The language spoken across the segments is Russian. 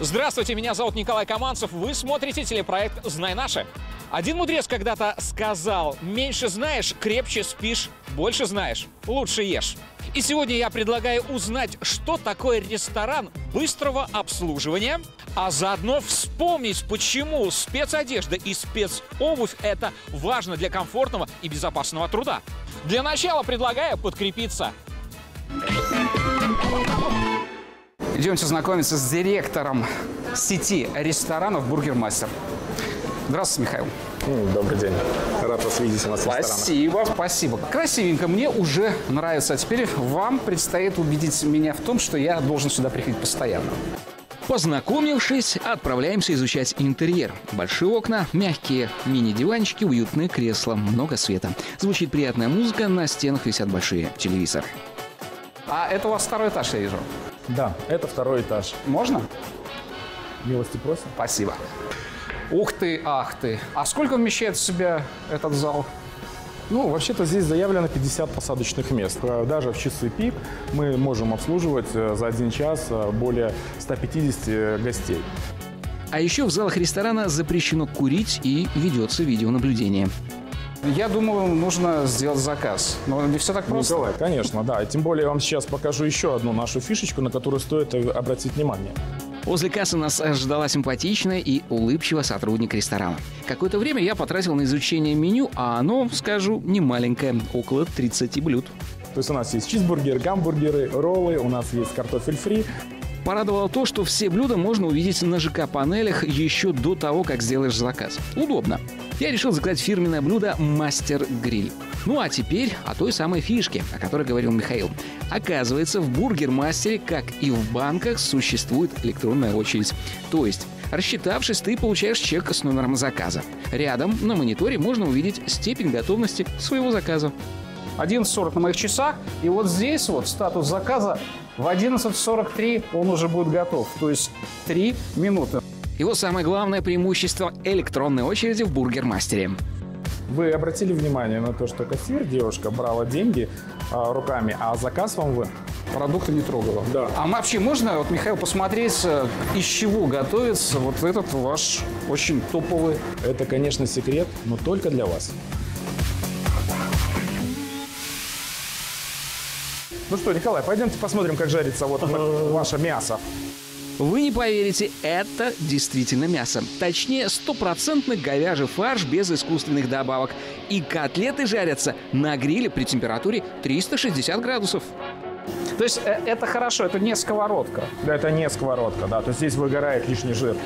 Здравствуйте, меня зовут Николай Команцев. Вы смотрите телепроект «Знай наше». Один мудрец когда-то сказал, меньше знаешь, крепче спишь, больше знаешь, лучше ешь. И сегодня я предлагаю узнать, что такое ресторан быстрого обслуживания, а заодно вспомнить, почему спецодежда и спецобувь – это важно для комфортного и безопасного труда. Для начала предлагаю подкрепиться. Идемте знакомиться с директором сети ресторанов «Бургермастер». Здравствуйте, Михаил. Добрый день. Рад вас видеть у нас. Спасибо, спасибо. Красивенько, мне уже нравится. А теперь вам предстоит убедить меня в том, что я должен сюда приходить постоянно. Познакомившись, отправляемся изучать интерьер. Большие окна, мягкие мини-диванчики, уютные кресла, много света. Звучит приятная музыка, на стенах висят большие телевизоры. А это у вас второй этаж, я вижу. Да, это второй этаж. Можно? Милости просим. Спасибо. Ух ты, ах ты. А сколько вмещает в себя этот зал? Ну, вообще-то здесь заявлено 50 посадочных мест. Э, Даже в часы пик мы можем обслуживать э, за один час э, более 150 гостей. А еще в залах ресторана запрещено курить и ведется видеонаблюдение. Я думаю, нужно сделать заказ. Но не все так просто. Николай, конечно, да. И тем более я вам сейчас покажу еще одну нашу фишечку, на которую стоит обратить внимание. Возле кассы нас ждала симпатичная и улыбчивая сотрудник ресторана. Какое-то время я потратил на изучение меню, а оно, скажу, не маленькое, около 30 блюд. То есть у нас есть чизбургеры, гамбургеры, роллы, у нас есть картофель фри. Порадовало то, что все блюда можно увидеть на ЖК-панелях еще до того, как сделаешь заказ. Удобно. Я решил заказать фирменное блюдо «Мастер Гриль». Ну а теперь о той самой фишке, о которой говорил Михаил. Оказывается, в бургер-мастере, как и в банках, существует электронная очередь. То есть Рассчитавшись, ты получаешь чек с номером заказа. Рядом на мониторе можно увидеть степень готовности своего заказа. 11.40 на моих часах, и вот здесь вот статус заказа в 11.43 он уже будет готов, то есть 3 минуты. Его самое главное преимущество – электронной очереди в бургер-мастере. Вы обратили внимание на то, что кассир, девушка, брала деньги а, руками, а заказ вам вы? Продукты не трогала. Да. А вообще можно, вот, Михаил, посмотреть, э, из чего готовится вот этот ваш очень топовый Это, конечно, секрет, но только для вас. Ну что, Николай, пойдемте посмотрим, как жарится вот ваше мясо. Вы не поверите, это действительно мясо. Точнее, стопроцентный говяжий фарш без искусственных добавок. И котлеты жарятся на гриле при температуре 360 градусов. То есть э, это хорошо, это не сковородка. Да, это не сковородка, да, то есть здесь выгорает лишний жир.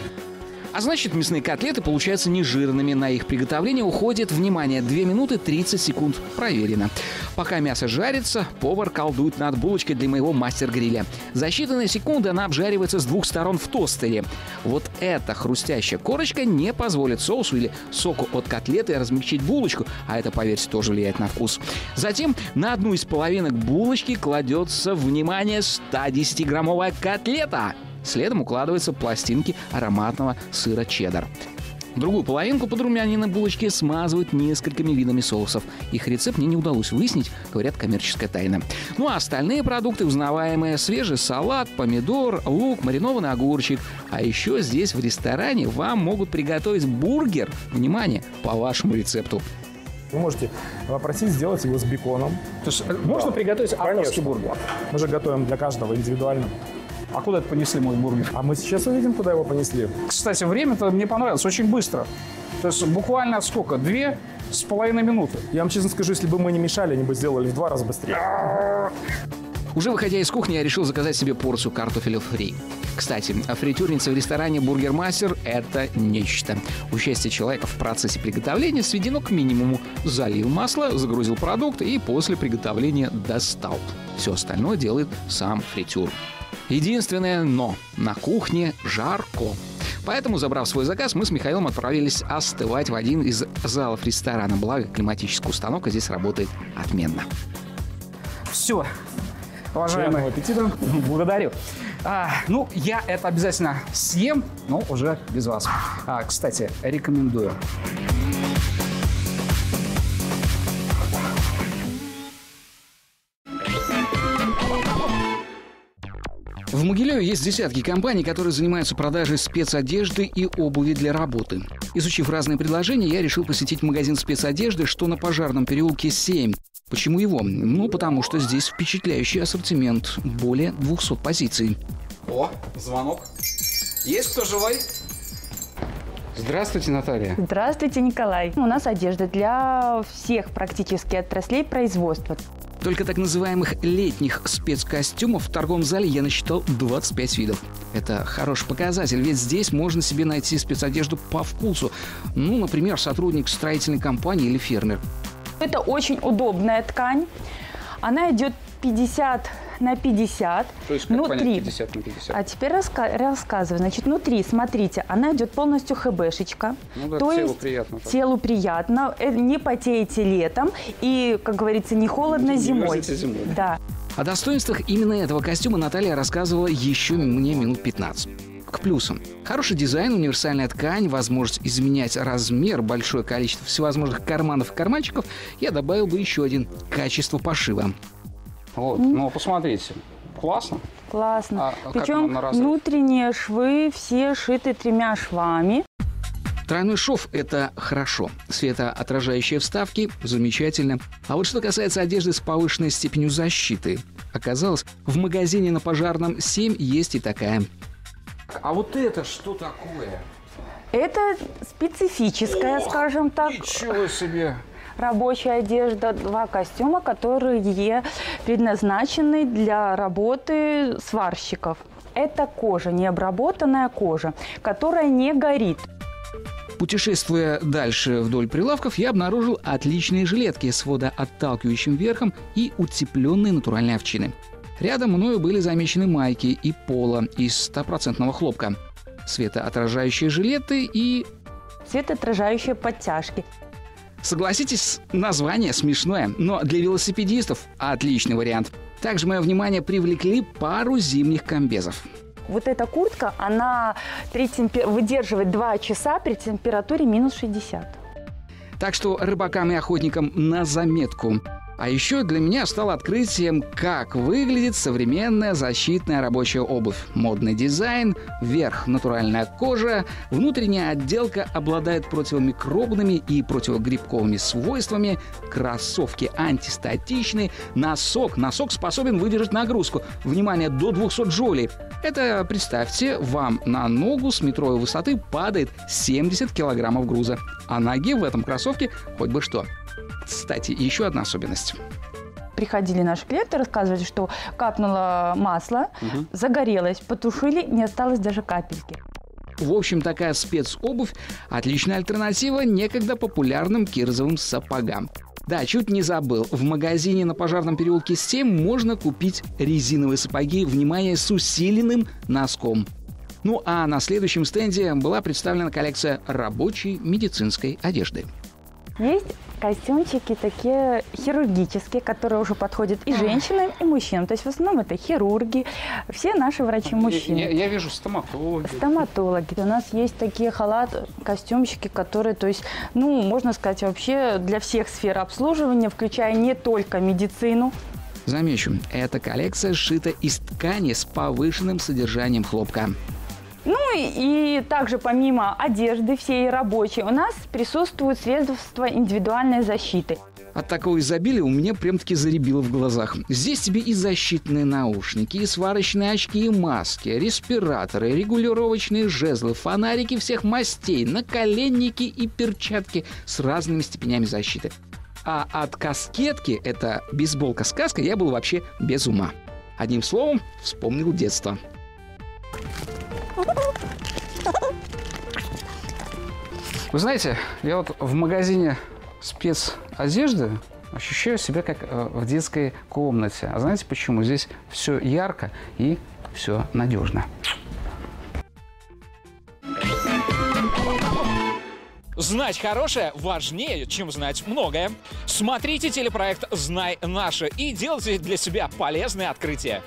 А значит, мясные котлеты получаются нежирными. На их приготовление уходит, внимание, 2 минуты 30 секунд. Проверено. Пока мясо жарится, повар колдует над булочкой для моего мастер-гриля. За считанные секунды она обжаривается с двух сторон в тостере. Вот эта хрустящая корочка не позволит соусу или соку от котлеты размягчить булочку, а это, поверьте, тоже влияет на вкус. Затем на одну из половинок булочки кладется, внимание, 110-граммовая котлета. Следом укладываются пластинки ароматного сыра чеддер. Другую половинку подрумянины булочки смазывают несколькими видами соусов. Их рецепт мне не удалось выяснить, говорят, коммерческая тайна. Ну а остальные продукты узнаваемые. Свежий салат, помидор, лук, маринованный огурчик. А еще здесь в ресторане вам могут приготовить бургер, внимание, по вашему рецепту. Вы можете попросить сделать его с беконом. То есть можно приготовить авторский бургер? Мы же готовим для каждого индивидуально. А куда это понесли мой бургер? А мы сейчас увидим, куда его понесли. Кстати, время-то мне понравилось очень быстро. То есть буквально сколько? Две с половиной минуты. Я вам честно скажу, если бы мы не мешали, они бы сделали в два раза быстрее. Уже выходя из кухни, я решил заказать себе порцию картофеля фри. Кстати, фритюрница в ресторане «Бургер Мастер» — это нечто. Участие человека в процессе приготовления сведено к минимуму. Залил масло, загрузил продукт и после приготовления достал. Все остальное делает сам фритюр. Единственное «но» – на кухне жарко. Поэтому, забрав свой заказ, мы с Михаилом отправились остывать в один из залов ресторана. Благо, климатическая установка здесь работает отменно. Все. Уважаемый. аппетита. Благодарю. А, ну, я это обязательно съем, но уже без вас. А, кстати, рекомендую. В Могилеве есть десятки компаний, которые занимаются продажей спецодежды и обуви для работы. Изучив разные предложения, я решил посетить магазин спецодежды, что на Пожарном переулке 7. Почему его? Ну, потому что здесь впечатляющий ассортимент, более 200 позиций. О, звонок. Есть кто живой? Здравствуйте, Наталья. Здравствуйте, Николай. У нас одежда для всех практически отраслей производства. Только так называемых летних спецкостюмов в торговом зале я насчитал 25 видов. Это хороший показатель, ведь здесь можно себе найти спецодежду по вкусу. Ну, например, сотрудник строительной компании или фермер. Это очень удобная ткань. Она идет 50 на 50. То есть как внутри. понять 50 на 50? А теперь раска- рассказываю. Значит, внутри, смотрите, она идет полностью хбшечка. Ну да, то телу есть приятно. Так. Телу приятно. Э, не потеете летом. И, как говорится, не холодно не зимой. зимой. Да. О достоинствах именно этого костюма Наталья рассказывала еще мне минут 15 к плюсам. Хороший дизайн, универсальная ткань, возможность изменять размер, большое количество всевозможных карманов и карманчиков, я добавил бы еще один – качество пошива. Вот, mm. ну посмотрите, классно. Классно. А Причем внутренние швы все шиты тремя швами. Тройной шов – это хорошо. Светоотражающие вставки – замечательно. А вот что касается одежды с повышенной степенью защиты. Оказалось, в магазине на Пожарном 7 есть и такая. А вот это что такое? Это специфическая, Ох, скажем так. Ничего себе! Рабочая одежда, два костюма, которые предназначены для работы сварщиков. Это кожа, необработанная кожа, которая не горит. Путешествуя дальше вдоль прилавков, я обнаружил отличные жилетки с водоотталкивающим верхом и утепленные натуральной овчины. Рядом мною были замечены майки и поло из стопроцентного хлопка, светоотражающие жилеты и... Светоотражающие подтяжки. Согласитесь, название смешное, но для велосипедистов отличный вариант. Также мое внимание привлекли пару зимних комбезов. Вот эта куртка, она при темпер... выдерживает 2 часа при температуре минус 60. Так что рыбакам и охотникам на заметку. А еще для меня стало открытием, как выглядит современная защитная рабочая обувь. Модный дизайн, верх натуральная кожа, внутренняя отделка обладает противомикробными и противогрибковыми свойствами, кроссовки антистатичны, носок. Носок способен выдержать нагрузку. Внимание, до 200 джоулей. Это, представьте, вам на ногу с метровой высоты падает 70 килограммов груза. А ноге в этом кроссовке хоть бы что. Кстати, еще одна особенность приходили наши клиенты, рассказывали, что капнуло масло, угу. загорелось, потушили, не осталось даже капельки. В общем, такая спецобувь – отличная альтернатива некогда популярным кирзовым сапогам. Да, чуть не забыл. В магазине на Пожарном переулке 7 можно купить резиновые сапоги, внимание, с усиленным носком. Ну а на следующем стенде была представлена коллекция рабочей медицинской одежды. Есть костюмчики такие хирургические, которые уже подходят и женщинам, и мужчинам. То есть в основном это хирурги, все наши врачи мужчины. Я, я вижу стоматологи. Стоматологи. У нас есть такие халат, костюмчики, которые, то есть, ну, можно сказать, вообще для всех сфер обслуживания, включая не только медицину. Замечу, эта коллекция сшита из ткани с повышенным содержанием хлопка. Ну и, также помимо одежды всей рабочей у нас присутствуют средства индивидуальной защиты. От такого изобилия у меня прям-таки заребило в глазах. Здесь тебе и защитные наушники, и сварочные очки, и маски, респираторы, регулировочные жезлы, фонарики всех мастей, наколенники и перчатки с разными степенями защиты. А от каскетки, это бейсболка-сказка, я был вообще без ума. Одним словом, вспомнил детство. Вы знаете, я вот в магазине спецодежды ощущаю себя как э, в детской комнате. А знаете почему? Здесь все ярко и все надежно. Знать хорошее важнее, чем знать многое. Смотрите телепроект «Знай наше» и делайте для себя полезные открытия.